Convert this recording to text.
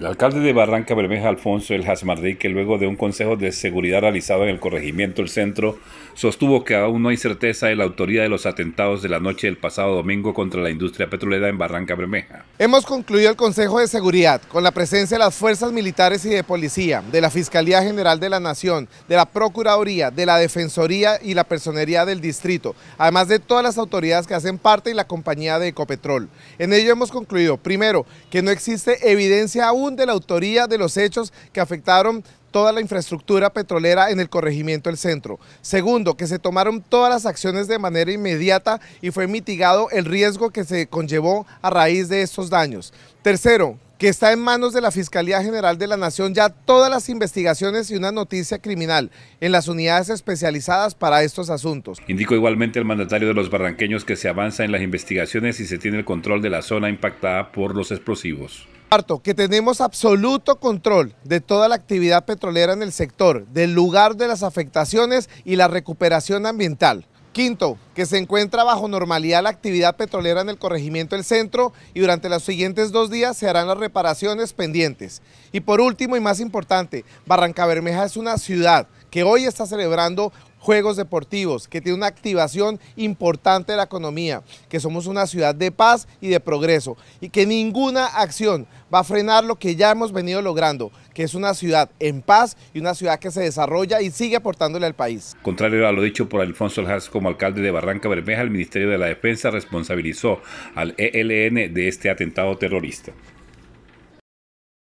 El alcalde de Barranca Bermeja, Alfonso El que luego de un consejo de seguridad realizado en el corregimiento El Centro, sostuvo que aún no hay certeza de la autoría de los atentados de la noche del pasado domingo contra la industria petrolera en Barranca Bermeja. Hemos concluido el Consejo de Seguridad con la presencia de las fuerzas militares y de policía, de la Fiscalía General de la Nación, de la Procuraduría, de la Defensoría y la Personería del Distrito, además de todas las autoridades que hacen parte y la compañía de Ecopetrol. En ello hemos concluido, primero, que no existe evidencia aún de la autoría de los hechos que afectaron toda la infraestructura petrolera en el corregimiento del centro. Segundo, que se tomaron todas las acciones de manera inmediata y fue mitigado el riesgo que se conllevó a raíz de estos daños. Tercero, que está en manos de la Fiscalía General de la Nación ya todas las investigaciones y una noticia criminal en las unidades especializadas para estos asuntos. Indicó igualmente el mandatario de los barranqueños que se avanza en las investigaciones y se tiene el control de la zona impactada por los explosivos. Cuarto, que tenemos absoluto control de toda la actividad petrolera en el sector, del lugar de las afectaciones y la recuperación ambiental. Quinto, que se encuentra bajo normalidad la actividad petrolera en el corregimiento del centro y durante los siguientes dos días se harán las reparaciones pendientes. Y por último y más importante, Barranca Bermeja es una ciudad que hoy está celebrando juegos deportivos, que tiene una activación importante de la economía, que somos una ciudad de paz y de progreso y que ninguna acción va a frenar lo que ya hemos venido logrando, que es una ciudad en paz y una ciudad que se desarrolla y sigue aportándole al país. Contrario a lo dicho por Alfonso Aljas como alcalde de Barranca Bermeja, el Ministerio de la Defensa responsabilizó al ELN de este atentado terrorista.